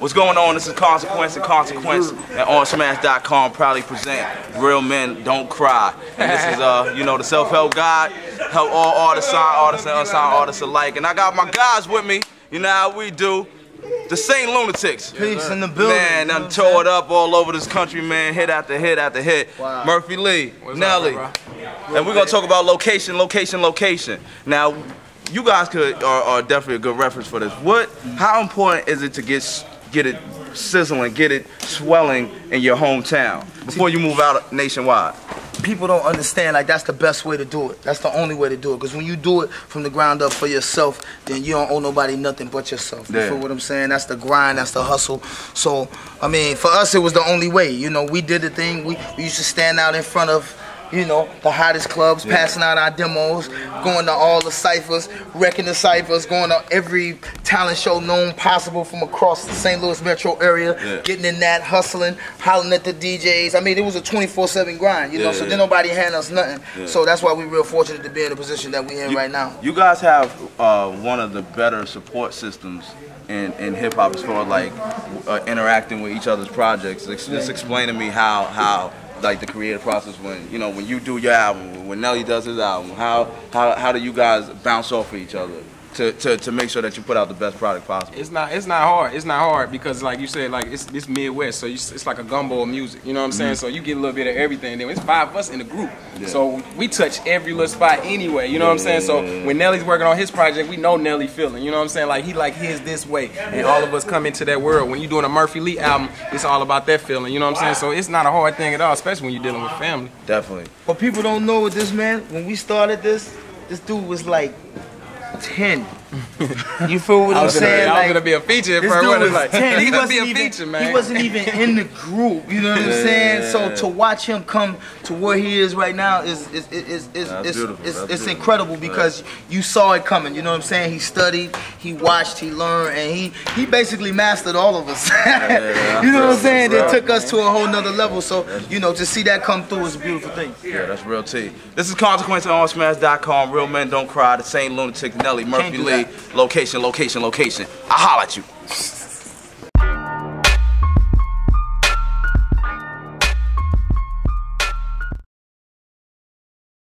What's going on? This is Consequence and Consequence and OnSmash.com proudly present Real Men Don't Cry. And this is, uh, you know, the self-help guide, help all artists, signed artists, and unsigned artists alike. And I got my guys with me. You know how we do. The Saint Lunatics. Peace in the building. Man, done I'm tore it up all over this country, man. Hit after hit after hit. Wow. Murphy Lee, What's Nelly. bro? And we're gonna talk about location, location, location. Now, you guys could are, are definitely a good reference for this. What? How important is it to get get it sizzling, get it swelling in your hometown before you move out nationwide? People don't understand like that's the best way to do it. That's the only way to do it. Because when you do it from the ground up for yourself, then you don't owe nobody nothing but yourself. You Yeah. feel what I'm saying? That's the grind. That's the hustle. So I mean, for us, it was the only way. You know, we did the thing. We, we used to stand out in front of. You know, the hottest clubs, passing out our demos, going to all the ciphers, wrecking the ciphers, going to every talent show known possible from across the St. Louis metro area, Yeah. getting in that, hustling, hollering at the DJs. I mean, it was a 24-7 grind, you know, so yeah. then nobody hand us nothing. Yeah. So that's why we're real fortunate to be in the position that we're in right now. You guys have uh, one of the better support systems in, in hip hop as far as like uh, interacting with each other's projects. Just explain to me how how like the creative process when you know when you do your album, when Nelly does his album, how how how do you guys bounce off of each other to, to, to make sure that you put out the best product possible? It's not it's not hard. It's not hard because like you said, like it's it's Midwest, so you, it's like a gumbo of music. You know what I'm saying? Mm-hmm. So you get a little bit of everything. Then it's five of us in the group, Yeah. so we touch every little spot anyway. You know what I'm saying? So when Nelly's working on his project, we know Nelly feeling. You know what I'm saying? Like he like his this way, and all of us come into that world. When you're doing a Murphy Lee album, it's all about that feeling. You know what I'm saying? So it's not a hard thing at all, especially when you're dealing with family. Definitely. But people don't know with this man, when we started this, this dude was like 10. You feel what I I'm was, gonna, saying? I was Like, gonna be a feature at This first. dude wasn't was it? like, 10. He wasn't be a even, feature, man. he wasn't even in the group. You know what I'm saying? So to watch him come to where he is right now is is is is, is, That's is, beautiful. it's incredible because you saw it coming. You know what I'm saying? He studied, he watched, he learned, and he he basically mastered all of us. yeah, you know what I'm saying? real, They took us to a whole nother level. So you know to see that come through is a beautiful thing. Yeah, that's real T. This is Consequence OnSmash.com. Real men don't cry. The Saint Lunatic Nelly Murphy Lee. Location, location, location. I holla at you.